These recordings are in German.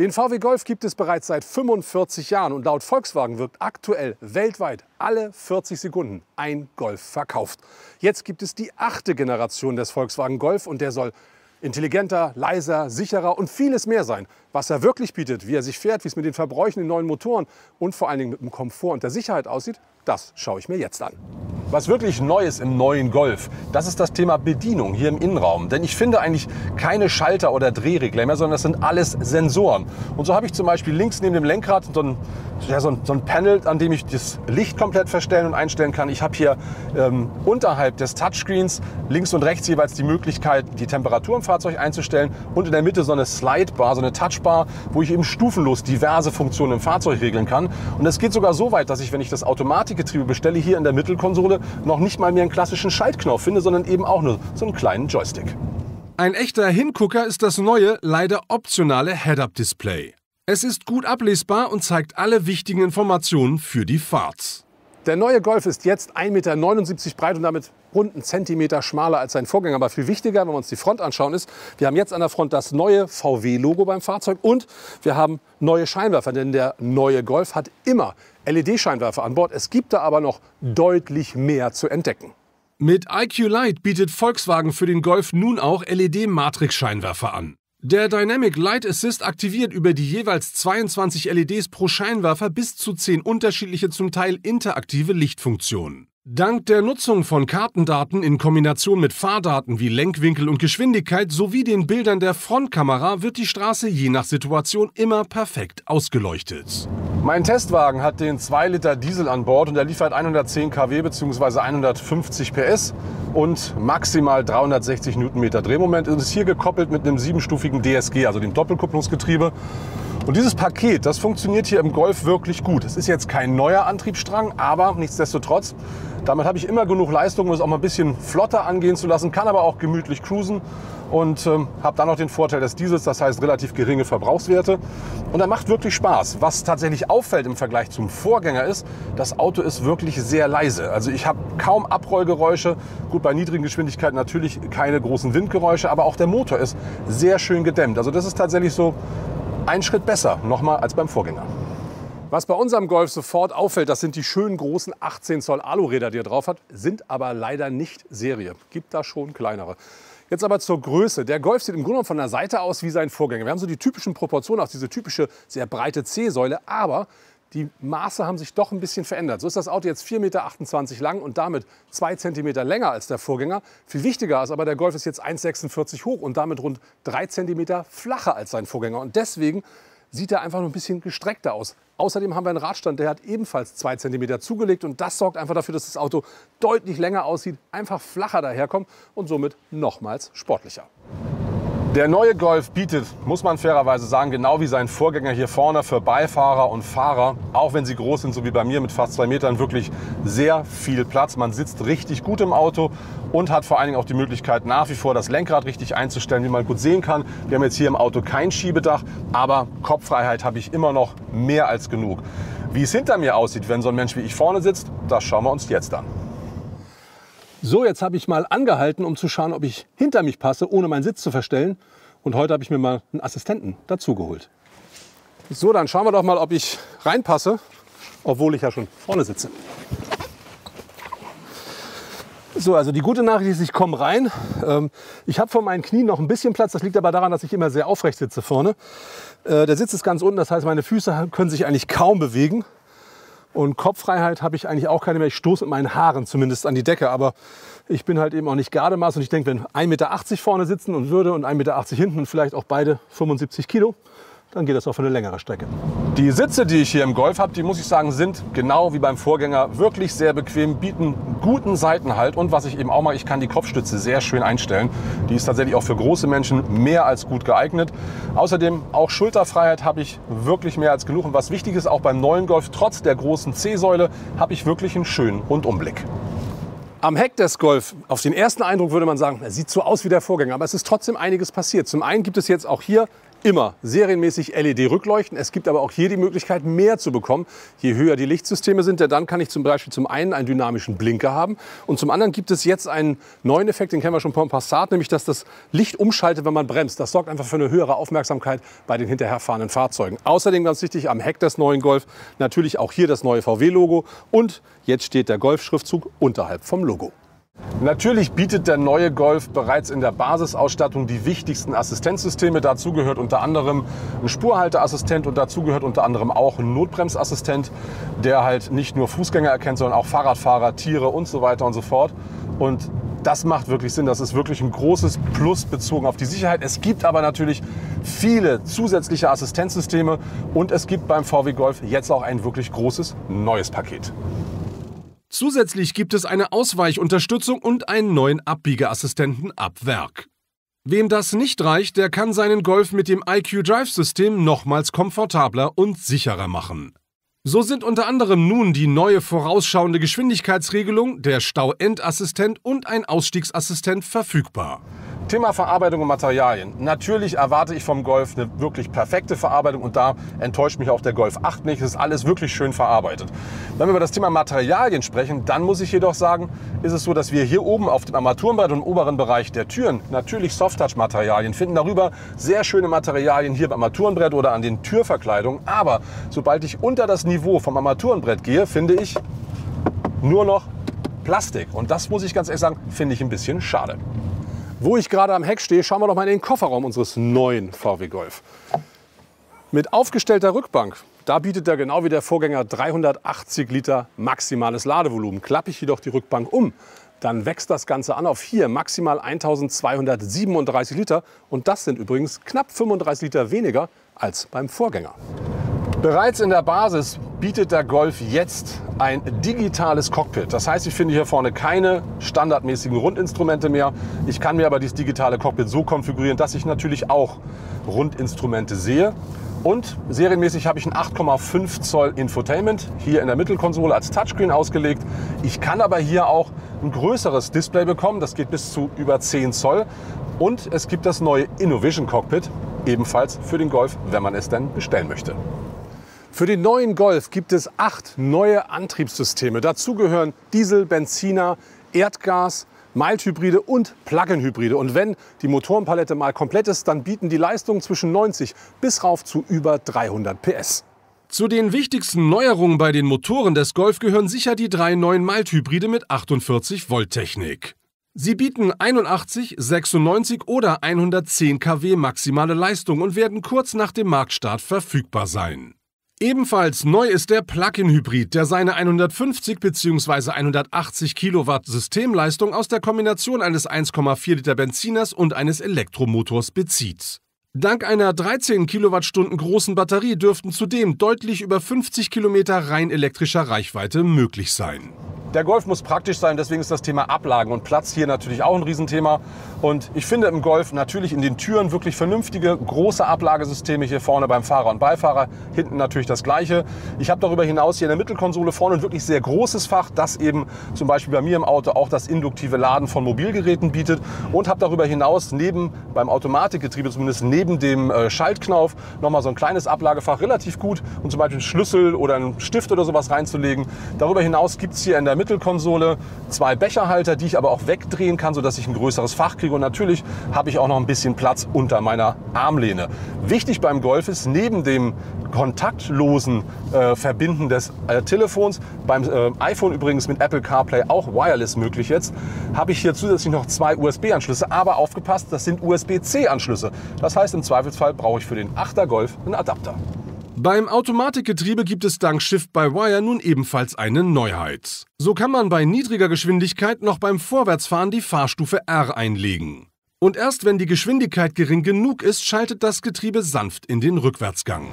Den VW Golf gibt es bereits seit 45 Jahren und laut Volkswagen wird aktuell weltweit alle 40 Sekunden ein Golf verkauft. Jetzt gibt es die achte Generation des Volkswagen Golf und der soll intelligenter, leiser, sicherer und vieles mehr sein. Was er wirklich bietet, wie er sich fährt, wie es mit den Verbräuchen, den neuen Motoren und vor allen Dingen mit dem Komfort und der Sicherheit aussieht, das schaue ich mir jetzt an. Was wirklich neu ist im neuen Golf, das ist das Thema Bedienung hier im Innenraum. Denn ich finde eigentlich keine Schalter oder Drehregler mehr, sondern das sind alles Sensoren. Und so habe ich zum Beispiel links neben dem Lenkrad so ein, ja, so ein, so ein Panel, an dem ich das Licht komplett verstellen und einstellen kann. Ich habe hier ähm, unterhalb des Touchscreens links und rechts jeweils die Möglichkeit, die Temperatur im Fahrzeug einzustellen und in der Mitte so eine Slidebar, so eine Touchbar, wo ich eben stufenlos diverse Funktionen im Fahrzeug regeln kann. Und es geht sogar so weit, dass ich, wenn ich das Automatikgetriebe bestelle, hier in der Mittelkonsole noch nicht mal mehr einen klassischen Schaltknopf finde, sondern eben auch nur so einen kleinen Joystick. Ein echter Hingucker ist das neue, leider optionale Head-Up-Display. Es ist gut ablesbar und zeigt alle wichtigen Informationen für die Fahrt. Der neue Golf ist jetzt 1,79 Meter breit und damit rund einen Zentimeter schmaler als sein Vorgänger. Aber viel wichtiger, wenn wir uns die Front anschauen, ist, wir haben jetzt an der Front das neue VW-Logo beim Fahrzeug und wir haben neue Scheinwerfer. Denn der neue Golf hat immer LED-Scheinwerfer an Bord. Es gibt da aber noch deutlich mehr zu entdecken. Mit IQ Light bietet Volkswagen für den Golf nun auch LED-Matrix-Scheinwerfer an. Der Dynamic Light Assist aktiviert über die jeweils 22 LEDs pro Scheinwerfer bis zu 10 unterschiedliche, zum Teil interaktive Lichtfunktionen. Dank der Nutzung von Kartendaten in Kombination mit Fahrdaten wie Lenkwinkel und Geschwindigkeit sowie den Bildern der Frontkamera wird die Straße je nach Situation immer perfekt ausgeleuchtet. Mein Testwagen hat den 2 Liter Diesel an Bord und er liefert 110 kW bzw. 150 PS und maximal 360 Newtonmeter Drehmoment. Es ist hier gekoppelt mit einem siebenstufigen DSG, also dem Doppelkupplungsgetriebe. Und dieses Paket, das funktioniert hier im Golf wirklich gut. Es ist jetzt kein neuer Antriebsstrang, aber nichtsdestotrotz, damit habe ich immer genug Leistung, um es auch mal ein bisschen flotter angehen zu lassen, kann aber auch gemütlich cruisen und ähm, habe dann noch den Vorteil des Diesels, das heißt relativ geringe Verbrauchswerte. Und er macht wirklich Spaß. Was tatsächlich auffällt im Vergleich zum Vorgänger ist, das Auto ist wirklich sehr leise. Also ich habe kaum Abrollgeräusche. Gut, bei niedrigen Geschwindigkeiten natürlich keine großen Windgeräusche, aber auch der Motor ist sehr schön gedämmt. Also das ist tatsächlich so ein Schritt besser nochmal als beim Vorgänger. Was bei unserem Golf sofort auffällt, das sind die schönen großen 18 Zoll Aluräder, die er drauf hat, sind aber leider nicht Serie. Gibt da schon kleinere. Jetzt aber zur Größe. Der Golf sieht im Grunde von der Seite aus wie sein Vorgänger. Wir haben so die typischen Proportionen, auch diese typische sehr breite C-Säule, aber die Maße haben sich doch ein bisschen verändert. So ist das Auto jetzt 4,28 Meter lang und damit 2 cm länger als der Vorgänger. Viel wichtiger ist aber, der Golf ist jetzt 1,46 hoch und damit rund 3 cm flacher als sein Vorgänger. Und deswegen sieht er einfach nur ein bisschen gestreckter aus. Außerdem haben wir einen Radstand, der hat ebenfalls 2 cm zugelegt und das sorgt einfach dafür, dass das Auto deutlich länger aussieht, einfach flacher daherkommt und somit nochmals sportlicher. Der neue Golf bietet, muss man fairerweise sagen, genau wie sein Vorgänger hier vorne für Beifahrer und Fahrer, auch wenn sie groß sind, so wie bei mir mit fast zwei Metern, wirklich sehr viel Platz. Man sitzt richtig gut im Auto und hat vor allen Dingen auch die Möglichkeit, nach wie vor das Lenkrad richtig einzustellen, wie man gut sehen kann. Wir haben jetzt hier im Auto kein Schiebedach, aber Kopffreiheit habe ich immer noch mehr als genug. Wie es hinter mir aussieht, wenn so ein Mensch wie ich vorne sitzt, das schauen wir uns jetzt an. So, jetzt habe ich mal angehalten, um zu schauen, ob ich hinter mich passe, ohne meinen Sitz zu verstellen. Und heute habe ich mir mal einen Assistenten dazugeholt. So, dann schauen wir doch mal, ob ich reinpasse, obwohl ich ja schon vorne sitze. So, also die gute Nachricht ist, ich komme rein. Ähm, ich habe vor meinen Knien noch ein bisschen Platz. Das liegt aber daran, dass ich immer sehr aufrecht sitze vorne. Äh, der Sitz ist ganz unten, das heißt, meine Füße können sich eigentlich kaum bewegen. Und Kopffreiheit habe ich eigentlich auch keine mehr. Ich stoße mit meinen Haaren zumindest an die Decke. Aber ich bin halt eben auch nicht Gardemaß. Und ich denke, wenn 1,80 Meter vorne sitzen und würde und 1,80 Meter hinten und vielleicht auch beide 75 Kilo, dann geht das auch für eine längere Strecke. Die Sitze, die ich hier im Golf habe, die muss ich sagen, sind genau wie beim Vorgänger wirklich sehr bequem, bieten guten Seitenhalt und was ich eben auch mache, ich kann die Kopfstütze sehr schön einstellen. Die ist tatsächlich auch für große Menschen mehr als gut geeignet. Außerdem auch Schulterfreiheit habe ich wirklich mehr als genug und was wichtig ist, auch beim neuen Golf, trotz der großen C-Säule, habe ich wirklich einen schönen Rundumblick. Am Heck des Golf, auf den ersten Eindruck würde man sagen, er sieht so aus wie der Vorgänger, aber es ist trotzdem einiges passiert. Zum einen gibt es jetzt auch hier immer serienmäßig LED-Rückleuchten. Es gibt aber auch hier die Möglichkeit, mehr zu bekommen. Je höher die Lichtsysteme sind, dann kann ich zum Beispiel zum einen einen dynamischen Blinker haben und zum anderen gibt es jetzt einen neuen Effekt, den kennen wir schon vom Passat, nämlich dass das Licht umschaltet, wenn man bremst. Das sorgt einfach für eine höhere Aufmerksamkeit bei den hinterherfahrenden Fahrzeugen. Außerdem ganz wichtig am Heck des neuen Golf natürlich auch hier das neue VW-Logo und jetzt steht der Golf-Schriftzug unterhalb vom Logo. Natürlich bietet der neue Golf bereits in der Basisausstattung die wichtigsten Assistenzsysteme. Dazu gehört unter anderem ein Spurhalteassistent und dazu gehört unter anderem auch ein Notbremsassistent, der halt nicht nur Fußgänger erkennt, sondern auch Fahrradfahrer, Tiere und so weiter und so fort. Und das macht wirklich Sinn. Das ist wirklich ein großes Plus bezogen auf die Sicherheit. Es gibt aber natürlich viele zusätzliche Assistenzsysteme und es gibt beim VW Golf jetzt auch ein wirklich großes neues Paket. Zusätzlich gibt es eine Ausweichunterstützung und einen neuen Abbiegeassistenten ab Werk. Wem das nicht reicht, der kann seinen Golf mit dem IQ Drive System nochmals komfortabler und sicherer machen. So sind unter anderem nun die neue vorausschauende Geschwindigkeitsregelung, der Stauendassistent und ein Ausstiegsassistent verfügbar. Thema Verarbeitung und Materialien. Natürlich erwarte ich vom Golf eine wirklich perfekte Verarbeitung und da enttäuscht mich auch der Golf 8 nicht. Es ist alles wirklich schön verarbeitet. Wenn wir über das Thema Materialien sprechen, dann muss ich jedoch sagen, ist es so, dass wir hier oben auf dem Armaturenbrett und im oberen Bereich der Türen natürlich Softtouch-Materialien finden. Darüber sehr schöne Materialien hier beim Armaturenbrett oder an den Türverkleidungen. Aber sobald ich unter das Niveau vom Armaturenbrett gehe, finde ich nur noch Plastik. Und das muss ich ganz ehrlich sagen, finde ich ein bisschen schade. Wo ich gerade am Heck stehe, schauen wir doch mal in den Kofferraum unseres neuen VW Golf. Mit aufgestellter Rückbank, da bietet er genau wie der Vorgänger 380 Liter maximales Ladevolumen. Klappe ich jedoch die Rückbank um, dann wächst das Ganze an auf hier maximal 1237 Liter. Und das sind übrigens knapp 35 Liter weniger als beim Vorgänger. Bereits in der Basis bietet der Golf jetzt ein digitales Cockpit. Das heißt, ich finde hier vorne keine standardmäßigen Rundinstrumente mehr. Ich kann mir aber dieses digitale Cockpit so konfigurieren, dass ich natürlich auch Rundinstrumente sehe. Und serienmäßig habe ich ein 8,5 Zoll Infotainment hier in der Mittelkonsole als Touchscreen ausgelegt. Ich kann aber hier auch ein größeres Display bekommen. Das geht bis zu über 10 Zoll. Und es gibt das neue InnoVision Cockpit, ebenfalls für den Golf, wenn man es denn bestellen möchte. Für den neuen Golf gibt es acht neue Antriebssysteme. Dazu gehören Diesel, Benziner, Erdgas, Mild-Hybride und Plug-in-Hybride. Und wenn die Motorenpalette mal komplett ist, dann bieten die Leistungen zwischen 90 bis rauf zu über 300 PS. Zu den wichtigsten Neuerungen bei den Motoren des Golf gehören sicher die drei neuen Mild-Hybride mit 48 Volt Technik. Sie bieten 81, 96 oder 110 kW maximale Leistung und werden kurz nach dem Marktstart verfügbar sein. Ebenfalls neu ist der Plug-in-Hybrid, der seine 150 bzw. 180 Kilowatt Systemleistung aus der Kombination eines 1,4 Liter Benziners und eines Elektromotors bezieht. Dank einer 13 Kilowattstunden großen Batterie dürften zudem deutlich über 50 Kilometer rein elektrischer Reichweite möglich sein. Der Golf muss praktisch sein, deswegen ist das Thema Ablagen und Platz hier natürlich auch ein Riesenthema. Und ich finde im Golf natürlich in den Türen wirklich vernünftige, große Ablagesysteme hier vorne beim Fahrer und Beifahrer. Hinten natürlich das gleiche. Ich habe darüber hinaus hier in der Mittelkonsole vorne ein wirklich sehr großes Fach, das eben zum Beispiel bei mir im Auto auch das induktive Laden von Mobilgeräten bietet. Und habe darüber hinaus neben, beim Automatikgetriebe zumindest neben dem äh, Schaltknauf, nochmal so ein kleines Ablagefach, relativ gut, um zum Beispiel einen Schlüssel oder einen Stift oder sowas reinzulegen. Darüber hinaus gibt es hier in der Mittelkonsole zwei Becherhalter, die ich aber auch wegdrehen kann, sodass ich ein größeres Fach kriege. Und natürlich habe ich auch noch ein bisschen Platz unter meiner Armlehne. Wichtig beim Golf ist, neben dem kontaktlosen äh, Verbinden des äh, Telefons, beim äh, iPhone übrigens mit Apple CarPlay auch wireless möglich jetzt, habe ich hier zusätzlich noch zwei USB-Anschlüsse. Aber aufgepasst, das sind USB-C-Anschlüsse. Das heißt, im Zweifelsfall brauche ich für den 8er Golf einen Adapter. Beim Automatikgetriebe gibt es dank Shift-by-Wire nun ebenfalls eine Neuheit. So kann man bei niedriger Geschwindigkeit noch beim Vorwärtsfahren die Fahrstufe R einlegen. Und erst wenn die Geschwindigkeit gering genug ist, schaltet das Getriebe sanft in den Rückwärtsgang.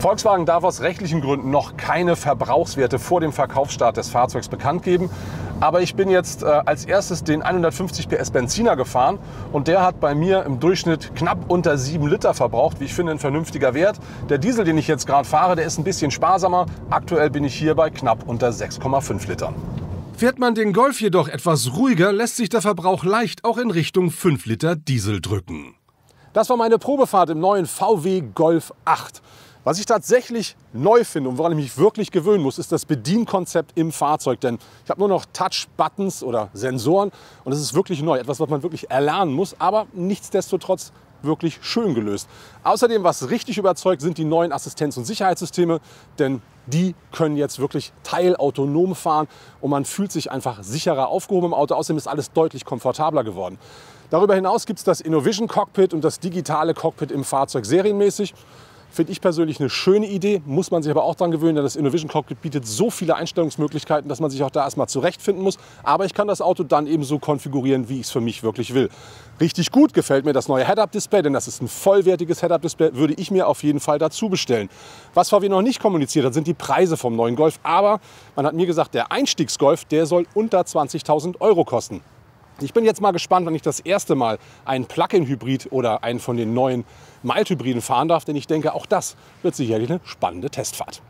Volkswagen darf aus rechtlichen Gründen noch keine Verbrauchswerte vor dem Verkaufsstart des Fahrzeugs bekannt geben. Aber ich bin jetzt äh, als erstes den 150 PS Benziner gefahren und der hat bei mir im Durchschnitt knapp unter 7 Liter verbraucht, wie ich finde ein vernünftiger Wert. Der Diesel, den ich jetzt gerade fahre, der ist ein bisschen sparsamer. Aktuell bin ich hier bei knapp unter 6,5 Litern. Fährt man den Golf jedoch etwas ruhiger, lässt sich der Verbrauch leicht auch in Richtung 5 Liter Diesel drücken. Das war meine Probefahrt im neuen VW Golf 8. Was ich tatsächlich neu finde und woran ich mich wirklich gewöhnen muss, ist das Bedienkonzept im Fahrzeug. Denn ich habe nur noch Touch-Buttons oder Sensoren und es ist wirklich neu. Etwas, was man wirklich erlernen muss, aber nichtsdestotrotz wirklich schön gelöst. Außerdem, was richtig überzeugt, sind die neuen Assistenz- und Sicherheitssysteme, denn die können jetzt wirklich teilautonom fahren und man fühlt sich einfach sicherer aufgehoben im Auto. Außerdem ist alles deutlich komfortabler geworden. Darüber hinaus gibt es das Innovision Cockpit und das digitale Cockpit im Fahrzeug serienmäßig. Finde ich persönlich eine schöne Idee, muss man sich aber auch daran gewöhnen, denn das Innovation Cockpit bietet so viele Einstellungsmöglichkeiten, dass man sich auch da erstmal zurechtfinden muss. Aber ich kann das Auto dann eben so konfigurieren, wie ich es für mich wirklich will. Richtig gut gefällt mir das neue Head-Up-Display, denn das ist ein vollwertiges Head-Up-Display, würde ich mir auf jeden Fall dazu bestellen. Was VW noch nicht kommuniziert hat, sind die Preise vom neuen Golf. Aber man hat mir gesagt, der Einstiegsgolf, der soll unter 20.000 Euro kosten. Ich bin jetzt mal gespannt, wenn ich das erste Mal einen Plug-in-Hybrid oder einen von den neuen Mild-Hybriden fahren darf, denn ich denke, auch das wird sicherlich eine spannende Testfahrt.